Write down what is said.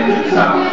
Stop.